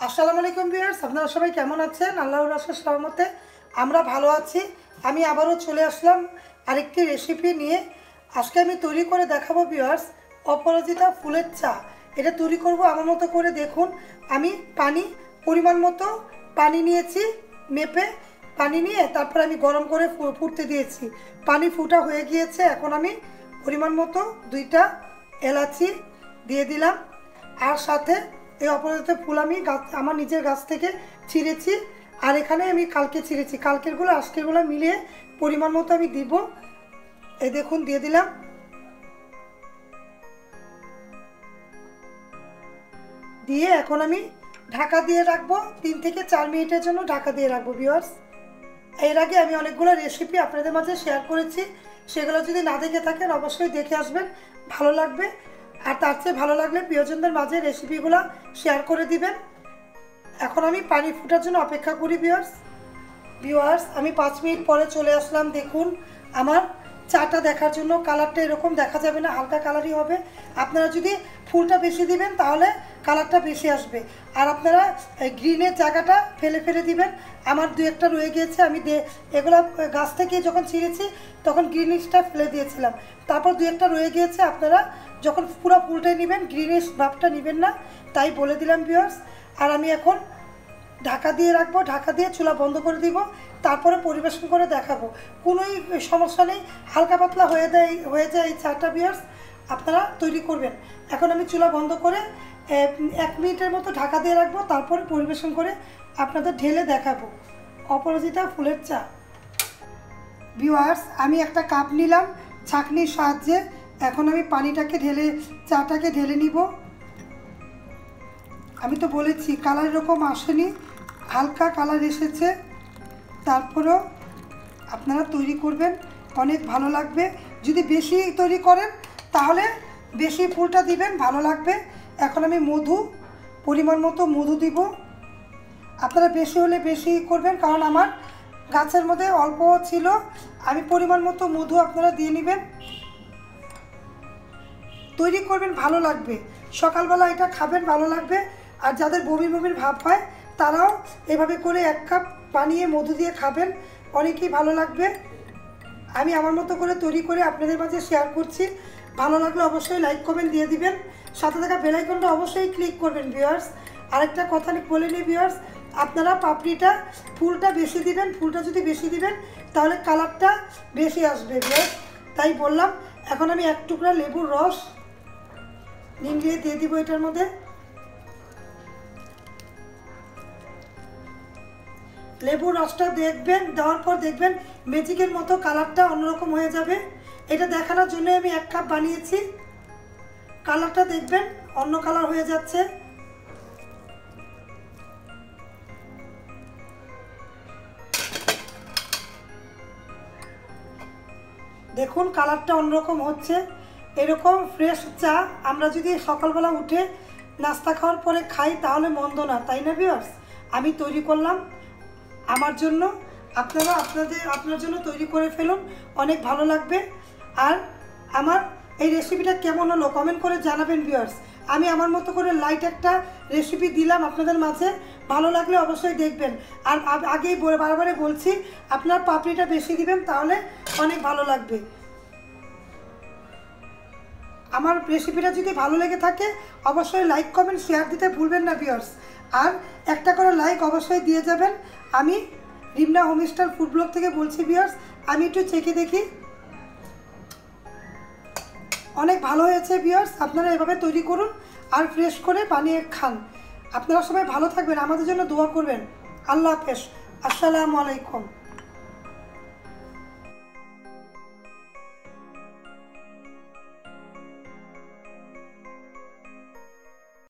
আসসালামু আলাইকুম ভিউয়ার্স, আপনারা সবাই কেমন আছেন? আল্লাহর রাসের সহমতে আমরা ভালো আছি। আমি আবারও চলে আসলাম আরেকটি রেসিপি নিয়ে। আজকে আমি তৈরি করে দেখাবো ভিউয়ার্স, অপরাজিতা ফুলের চা। এটা তৈরি করব আমার মতো করে, দেখুন। আমি পানি, পরিমাণ মতো পানি নিয়েছি, মেপে পানি নিয়ে তারপর আমি গরম করে ফুটতে দিয়েছি। পানি ফুটা হয়ে গিয়েছে, এখন আমি পরিমাণ মতো দুইটা এলাচি দিয়ে দিলাম। আর সাথে এই অপরাজিত ফুল আমি গাছ, আমার নিজের গাছ থেকে ছিঁড়েছি। আর এখানে আমি কালকে ছিঁড়েছি। কালকেরগুলো, আজকেরগুলো মিলিয়ে পরিমাণ মতো আমি দিব। এই দেখুন, দিয়ে দিলাম। দিয়ে এখন আমি ঢাকা দিয়ে রাখব। তিন থেকে চার মিনিটের জন্য ঢাকা দিয়ে রাখব ভিউয়ার্স এর আগে আমি অনেকগুলো রেসিপি আপনাদের মাঝে শেয়ার করেছি। সেগুলো যদি না দেখে থাকেন, অবশ্যই দেখে আসবেন। ভালো লাগবে। আর তার চেয়ে ভালো লাগলে প্রিয়জনদের মাঝে রেসিপিগুলো শেয়ার করে দিবেন। এখন আমি পানি ফুটার জন্য অপেক্ষা করি ভিউয়ার্স ভিওয়ার্স আমি পাঁচ মিনিট পরে চলে আসলাম, দেখুন। আমার চাটা দেখার জন্য কালারটা এরকম, দেখা যাবে না, হালকা কালারই হবে। আপনারা যদি ফুলটা বেশি দিবেন, তাহলে কালারটা বেশি আসবে। আর আপনারা এই গ্রিনের জায়গাটা ফেলে ফেলে দিবেন। আমার দু একটা রয়ে গিয়েছে, আমি দে এগুলো গাছ থেকে যখন ছিঁড়েছি, তখন গ্রিনিশটা ফেলে দিয়েছিলাম। তারপর দু একটা রয়ে গিয়েছে, আপনারা যখন পুরো ফুলটাই নেবেন, গ্রিনিশ ভাবটা নেবেন না, তাই বলে দিলাম, ভিউয়ার্স। আর আমি এখন ঢাকা দিয়ে রাখব, ঢাকা দিয়ে চুলা বন্ধ করে দিব, তারপরে পরিবেশন করে দেখাবো। কোনোই সমস্যা নেই, হালকা পাতলা হয়ে দেয়, হয়ে যায় এই চারটা বিয়ার্স আপনারা তৈরি করবেন। এখন আমি চুলা বন্ধ করে এক মিনিটের মতো ঢাকা দিয়ে রাখব, তারপরে পরিবেশন করে আপনাদের ঢেলে দেখাবো। অপরাজিতা ফুলের চা। ভিউয়ার্স আমি একটা কাপ নিলাম, ছাঁকনির সাহায্যে। এখন আমি পানিটাকে ঢেলে, চাটাকে ঢেলে নিব। আমি তো বলেছি, কালার এরকম আসেনি, হালকা কালার এসেছে। তারপরেও আপনারা তৈরি করবেন, অনেক ভালো লাগবে। যদি বেশি তৈরি করেন, তাহলে বেশি ফুলটা দিবেন, ভালো লাগবে। এখন আমি মধু, পরিমাণ মতো মধু দিব। আপনারা বেশি হলে বেশি করবেন, কারণ আমার গাছের মধ্যে অল্প ছিল। আমি পরিমাণ মতো মধু আপনারা দিয়ে নেবেন। তৈরি করবেন, ভালো লাগবে। সকালবেলা এটা খাবেন, ভালো লাগবে। আর যাদের বমি বমির ভাব হয়, তারাও এভাবে করে এক কাপ বানিয়ে মধু দিয়ে খাবেন। অনেকই ভালো লাগবে। আমি আমার মতো করে তৈরি করে আপনাদের মাঝে শেয়ার করছি। ভালো লাগলে অবশ্যই লাইক কমেন্ট দিয়ে দিবেন। সাথে থাকা বেলাইকনটা অবশ্যই ক্লিক করবেন ভিউয়ার্স আরেকটা কথা আমি বলে নিই ভিউয়ার্স আপনারা পাপড়িটা ফুলটা বেশি দিবেন, ফুলটা যদি বেশি দিবেন, তাহলে কালারটা বেশি আসবে ভিউয়ার্স তাই বললাম, এখন আমি এক টুকরা লেবুর রস নিংড়িয়ে দিয়ে দিব এটার মধ্যে। লেবুর রসটা দেখবেন, দেওয়ার পর দেখবেন ম্যাজিকের মতো কালারটা অন্যরকম হয়ে যাবে। এটা দেখানোর জন্য আমি এক কাপ বানিয়েছি। কালারটা দেখবেন, অন্য কালার হয়ে যাচ্ছে। দেখুন কালারটা অন্যরকম হচ্ছে। এরকম ফ্রেশ চা আমরা যদি সকালবেলা উঠে নাস্তা খাওয়ার পরে খাই, তাহলে মন্দ না, তাই না ভিউয়ার্স আমি তৈরি করলাম। আমার জন্য, আপনারা আপনাদের, আপনার জন্য তৈরি করে ফেলুন। অনেক ভালো লাগবে। আর আমার এই রেসিপিটা কেমন হলো? কমেন্ট করে জানাবেন ভিউয়ার্স আমি আমার মতো করে লাইট একটা রেসিপি দিলাম আপনাদের মাঝে। ভালো লাগলে অবশ্যই দেখবেন। আর আগেই বারবারে বলছি, আপনার পাপড়িটা বেশি দিবেন, তাহলে অনেক ভালো লাগবে। আমার রেসিপিটা যদি ভালো লেগে থাকে, অবশ্যই লাইক কমেন্ট শেয়ার দিতে ভুলবেন না ভিউয়ার্স আর একটা করে লাইক অবশ্যই দিয়ে যাবেন। আমি রিমনা হোমস্টার ফুড ব্লগ থেকে বলছি ভিউয়ার্স আমি একটু চেখে দেখি। অনেক ভালো হয়েছে বিয়ার্স আপনারা এভাবে তৈরি করুন আর ফ্রেশ করে বানিয়ে খান। আপনারা সবাই ভালো থাকবেন। আমাদের জন্য দোয়া করবেন। আল্লাহ হাফেজ। আসসালামু আলাইকুম।